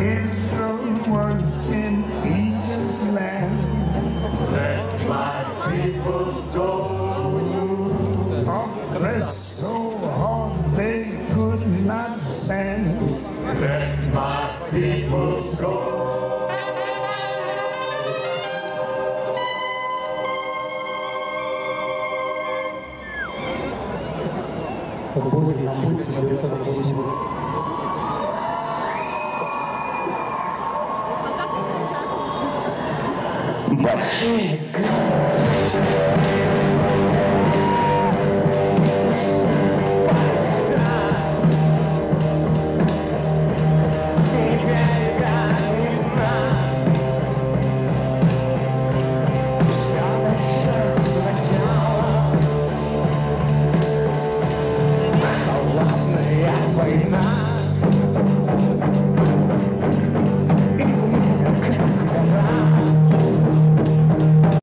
Israel was in Egypt's land. Let my people go. Oppressed so hard they could not stand. Let my people go. Oh, my God.